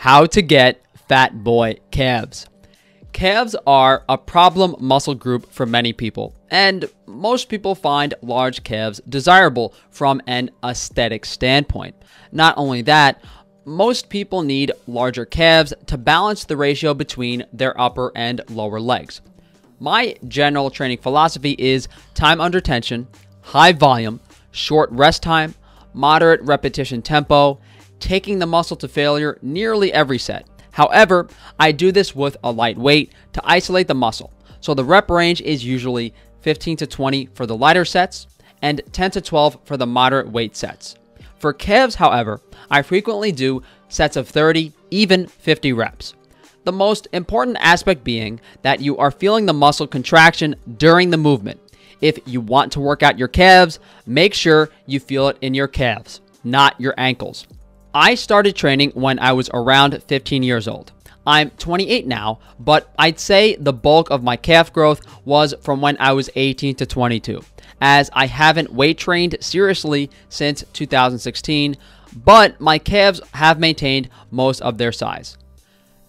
How to get fat boy calves. Calves are a problem muscle group for many people, and most people find large calves desirable from an aesthetic standpoint. Not only that, most people need larger calves to balance the ratio between their upper and lower legs. My general training philosophy is time under tension, high volume, short rest time, moderate repetition tempo, taking the muscle to failure nearly every set. However, I do this with a light weight to isolate the muscle. So the rep range is usually 15 to 20 for the lighter sets and 10 to 12 for the moderate weight sets. For calves, however, I frequently do sets of 30, even 50 reps. The most important aspect being that you are feeling the muscle contraction during the movement. If you want to work out your calves, make sure you feel it in your calves, not your ankles. I started training when I was around 15 years old. I'm 28 now, but I'd say the bulk of my calf growth was from when I was 18 to 22, as I haven't weight trained seriously since 2016, but my calves have maintained most of their size.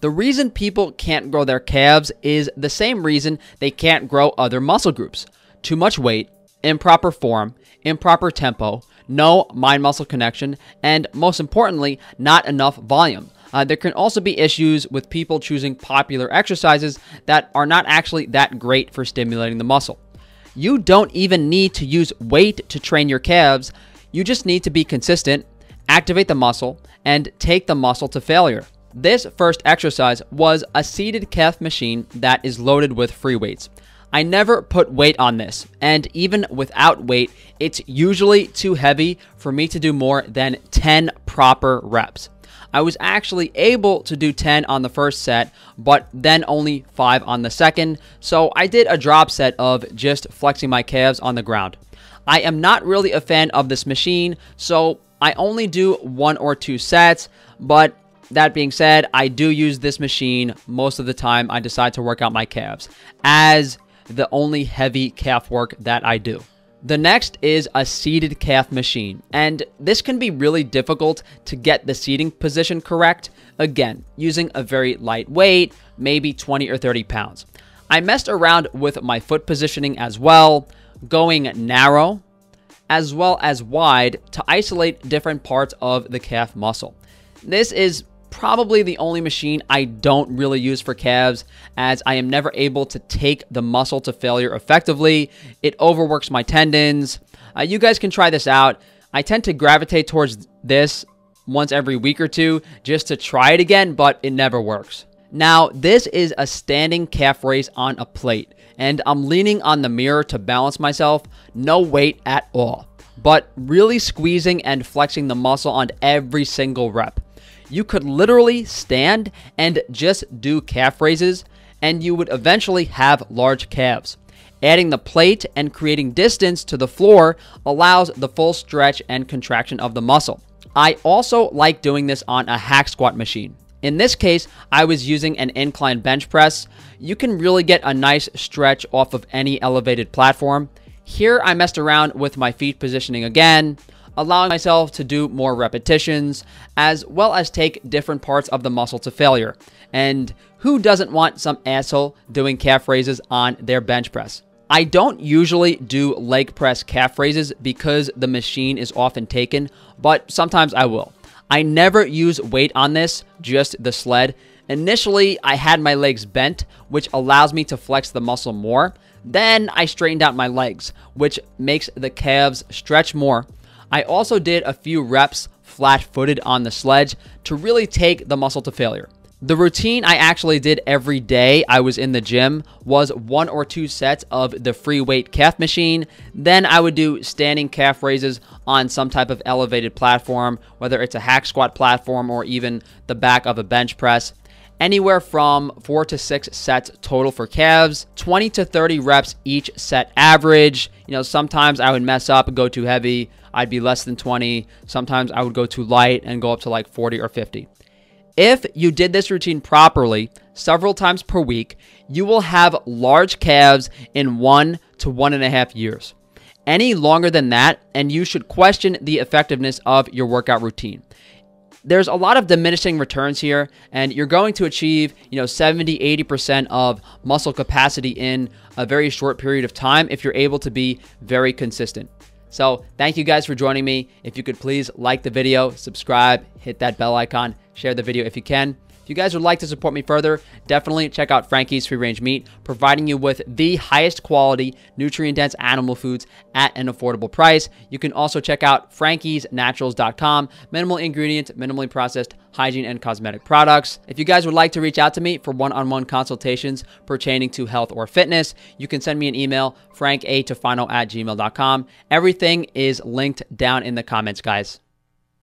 The reason people can't grow their calves is the same reason they can't grow other muscle groups too much weight, improper form, improper tempo, no mind muscle connection, and most importantly, not enough volume. Uh, there can also be issues with people choosing popular exercises that are not actually that great for stimulating the muscle. You don't even need to use weight to train your calves, you just need to be consistent, activate the muscle, and take the muscle to failure. This first exercise was a seated calf machine that is loaded with free weights. I never put weight on this, and even without weight, it's usually too heavy for me to do more than 10 proper reps. I was actually able to do 10 on the first set, but then only 5 on the second, so I did a drop set of just flexing my calves on the ground. I am not really a fan of this machine, so I only do one or two sets, but that being said, I do use this machine most of the time I decide to work out my calves, as the only heavy calf work that I do. The next is a seated calf machine, and this can be really difficult to get the seating position correct, again, using a very light weight, maybe 20 or 30 pounds. I messed around with my foot positioning as well, going narrow as well as wide to isolate different parts of the calf muscle. This is probably the only machine I don't really use for calves as I am never able to take the muscle to failure effectively. It overworks my tendons. Uh, you guys can try this out. I tend to gravitate towards this once every week or two just to try it again, but it never works. Now, this is a standing calf raise on a plate, and I'm leaning on the mirror to balance myself, no weight at all, but really squeezing and flexing the muscle on every single rep you could literally stand and just do calf raises, and you would eventually have large calves. Adding the plate and creating distance to the floor allows the full stretch and contraction of the muscle. I also like doing this on a hack squat machine. In this case, I was using an incline bench press. You can really get a nice stretch off of any elevated platform. Here, I messed around with my feet positioning again allowing myself to do more repetitions, as well as take different parts of the muscle to failure. And who doesn't want some asshole doing calf raises on their bench press? I don't usually do leg press calf raises because the machine is often taken, but sometimes I will. I never use weight on this, just the sled. Initially, I had my legs bent, which allows me to flex the muscle more. Then I straightened out my legs, which makes the calves stretch more I also did a few reps flat footed on the sledge to really take the muscle to failure. The routine I actually did every day I was in the gym was one or two sets of the free weight calf machine. Then I would do standing calf raises on some type of elevated platform, whether it's a hack squat platform or even the back of a bench press. Anywhere from four to six sets total for calves, 20 to 30 reps each set average. You know, sometimes I would mess up and go too heavy. I'd be less than 20. Sometimes I would go too light and go up to like 40 or 50. If you did this routine properly several times per week, you will have large calves in one to one and a half years. Any longer than that, and you should question the effectiveness of your workout routine. There's a lot of diminishing returns here and you're going to achieve you know 70 80% of muscle capacity in a very short period of time if you're able to be very consistent. So thank you guys for joining me. If you could please like the video subscribe hit that bell icon share the video if you can you guys would like to support me further, definitely check out Frankie's Free Range Meat, providing you with the highest quality, nutrient dense animal foods at an affordable price. You can also check out frankiesnaturals.com, minimal ingredients, minimally processed hygiene and cosmetic products. If you guys would like to reach out to me for one-on-one consultations pertaining to health or fitness, you can send me an email, franka at gmail.com. Everything is linked down in the comments, guys.